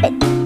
Hey.